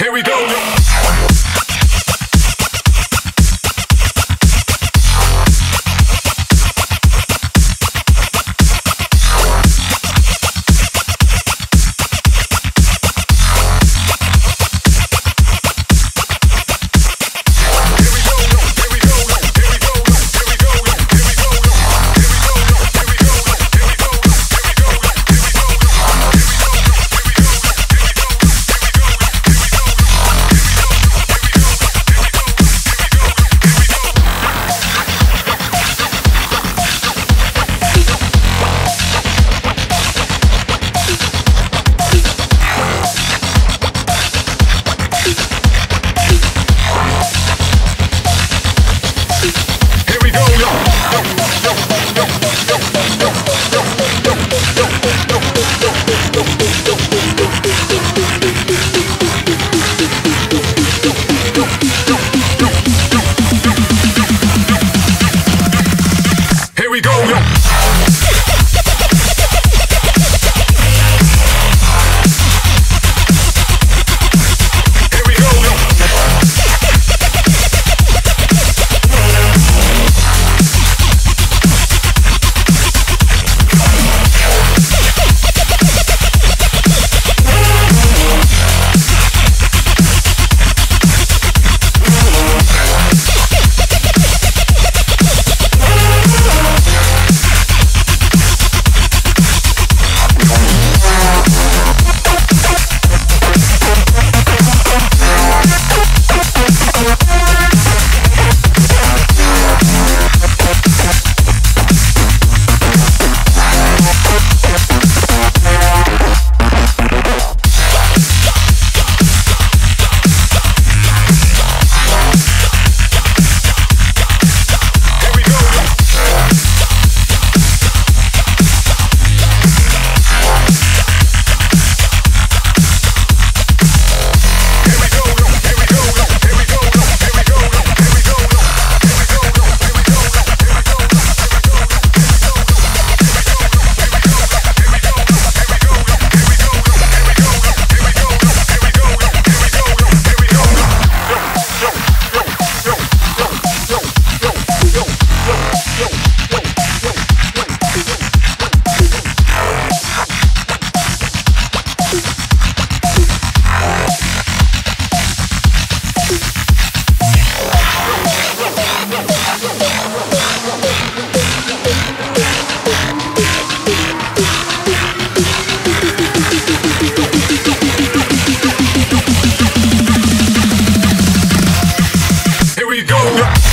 Here we go. Here we go. here we go.